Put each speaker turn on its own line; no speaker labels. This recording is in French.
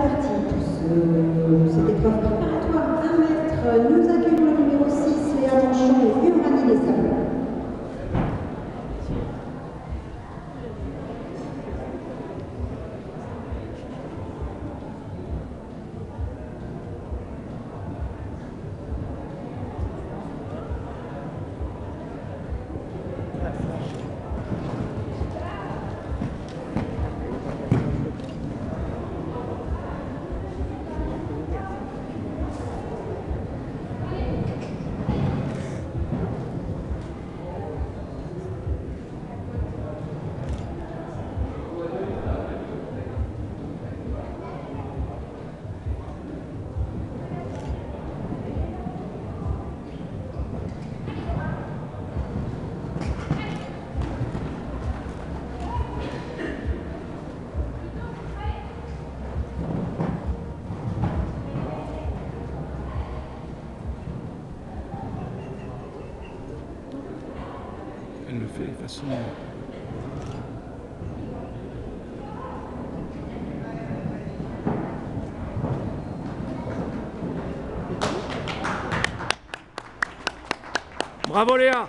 parti pour ce- cette épreuve préparatoire 1 mètre. Nous accueillons le numéro 6, Léa Manchon et Uranie Les Sables.
Elle le fait de façon. Bravo Léa